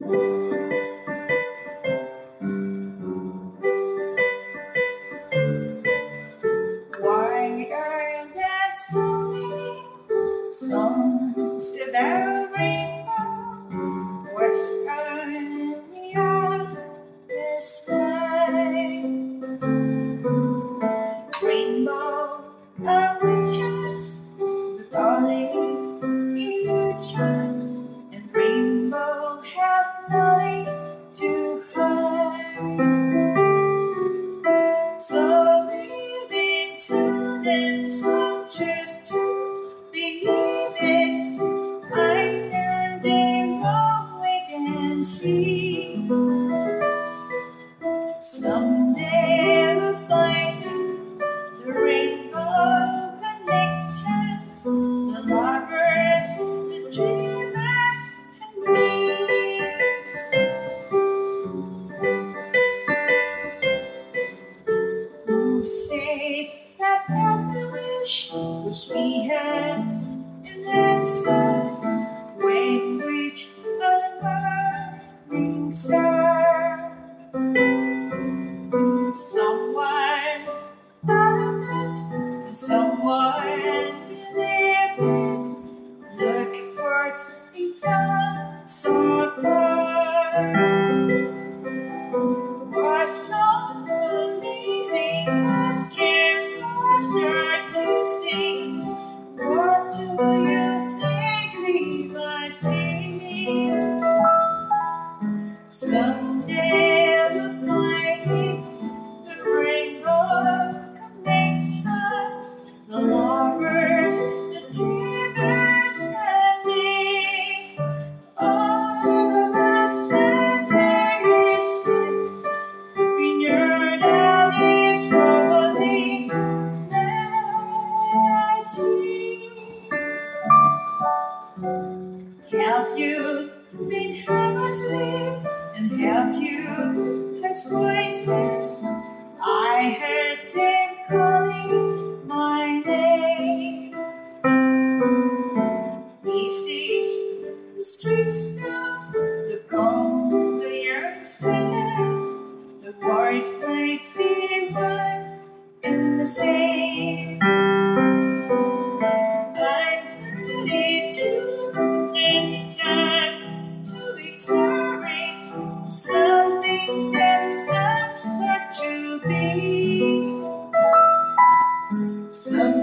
Why are there so many songs about rainbow? What's on the sky? Rainbow see. Someday we'll find the rainbow connections, the lovers, the dreamers, and me. Who said that every wish which we had an answer Someone thought of it, someone it. Look what we done so far. To sing? What do you think sing? Someday we'll find it, the rainbow of the lovers, the dreamers, and me. All the last that there is when your dad is probably Have you been half asleep have you had voices? I heard them calling my name. These days, the streets now look on the young singing. The boys play between one and the same. something that I'm meant to be. Something